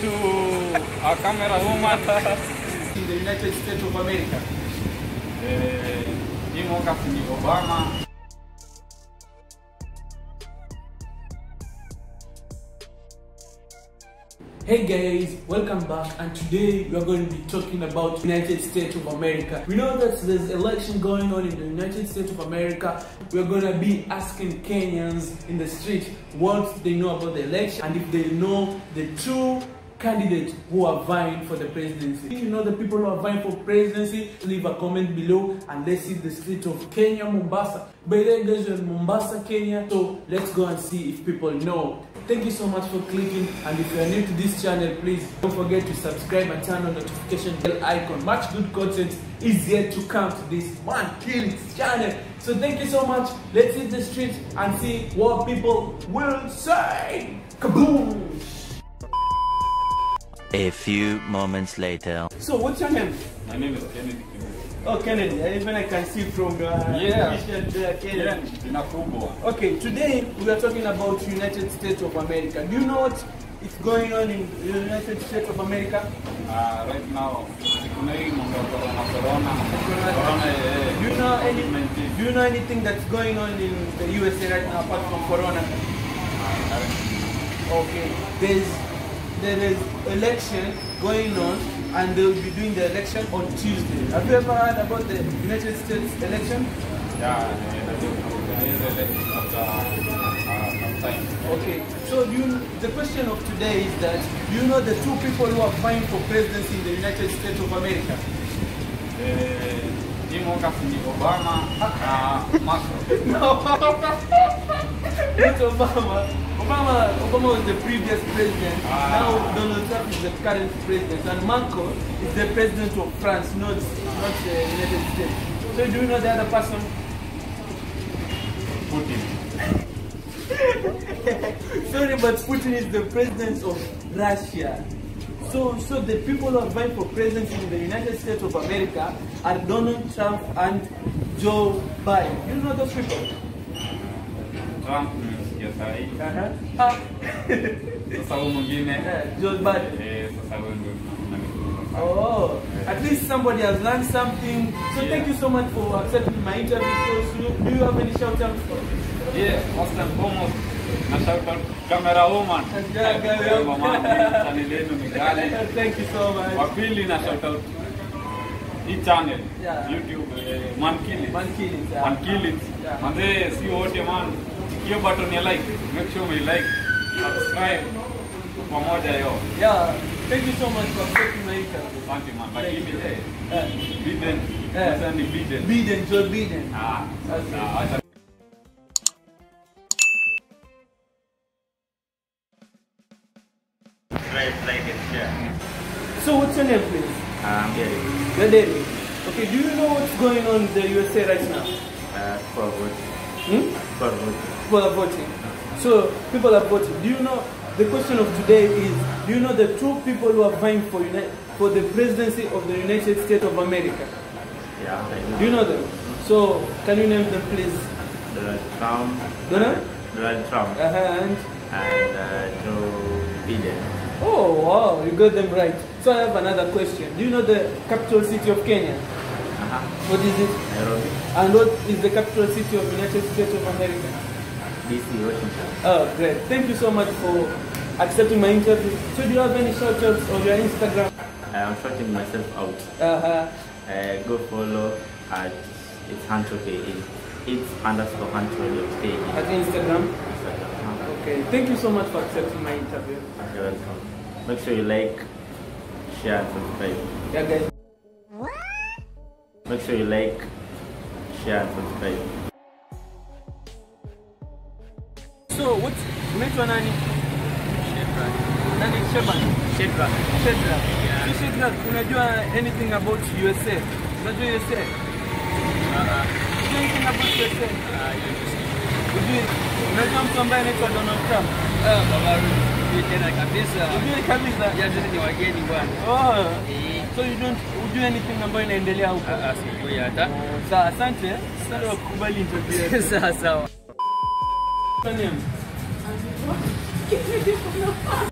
to our camera woman in the United States of America. eh, hii mwaka si ni Obama Hey guys, welcome back and today we are going to be talking about United States of America. We know that there's election going on in the United States of America. We are going to be asking Kenyans in the street what they know about the election and if they know the true candidates who are vying for the presidency. If you know the people who are vying for presidency, leave a comment below and let's see the street of Kenya, Mombasa. By the way, guys, we're Mombasa, Kenya, so let's go and see if people know. Thank you so much for clicking and if you are new to this channel, please don't forget to subscribe and turn on notification bell icon. Much good content is yet to come to this one killing channel. So thank you so much. Let's hit the street and see what people will say. Kaboom! A few moments later. So what's your name? my name is Kennedy Kibuye. Oh, Kennedy. Even I can see from uh, Yeah. Yeah, Kennedy. Okay, today we are talking about United States of America. Do you know what is going on in the United States of America? uh, right now Do you know any? Do you know anything that's going on in the USA right now apart from Corona? Okay, there's there is election going on, and they will be doing the election on Tuesday. Have you ever heard about the United States election? Yeah, najua election after uh, time. Okay, so you, the question of today is that you know the two people who are vying for presidency in the United States of America? Hii mwaka si ni Obama na Macron. Not Obama. Obama, Obama was the previous president. Ah. Now Donald Trump is the current president, and Macron is the president of France, not not the United States. So do you know the other person? Putin. Sorry, but Putin is the president of Russia. So, so the people who are vying for presidency in the United States of America are Donald Trump and Joe Biden. You know those people? Trump nimesikia sahi. Sasa huyu mwingine yeah, eh, sasa huyu ndio tunanifunza sana. Oh, at least somebody has learned something. So Yeah. thank you so much for accepting my interview. So, do you have any shout outs Yeah, first and foremost, na shout out camera woman. Camera woman. channel yenu ni kali. Thank you so Wa much. pili na shout out hii channel Yeah. YouTube eh, Man Kilits. Man Kilits, yeah. Man Kilits. Yeah. Manze si wote man. Hiyo button ya like, make sure we like, subscribe pamoja yo. Yeah, thank you so much for accepting my interview. Asante man. Thank Lakini you. Uh, Biden. Sasa ni Biden. Biden, Joe Biden. Ah. Okay. sawa, acha like, and share. So what's your name, please? I'm Gary. You're David. Okay, do you know what's going on in the USA right now? Uh, for vote. Hmm? People are voting. So people are voting. Do you know the question of today is do you know the two people who are vying for uni- for the presidency of the United States of America? Yeah, I know. Do you know them? So can you name them please? Donald Trump. Donald? Donald Trump. Uh-huh. And And uh, Joe Biden. oh wow, you got them right. So I have another question. Do you know the capital city of Kenya? Uh-huh. What is it? Nairobi. And what is the capital city of the United States of America? DC, Washington. Oh, great. Thank you so much for accepting my interview. So do you have any shout outs on your Instagram? I'm shouting myself out. Uh-huh. Uh, go follow at it's Hantroke. It's, it's underscore Hantroke. At Instagram. Instagram. Okay. Thank you so much for accepting my interview. You're welcome. Make sure you like, share, and subscribe. Yeah, guys. Make sure you like, share, and subscribe. So, what's unaitwa nani? Nani Sheban? Shedrack. Shedrack. So Shedrack, unajua anything about USA? Unajua USA? Unajua anything about USA? Unajua unajua mtu ambaye anaitwa Donald Trump? Ah, baba Rudy tena kabisa. Unajua kabisa. Ya sisi ni wageni bwana. Oh. So you don't ujue anything ambayo inaendelea huko? ah, ah, sijui hata. Sawa, asante. Sasa wakubali interview. yetu. Sawa sawa. Your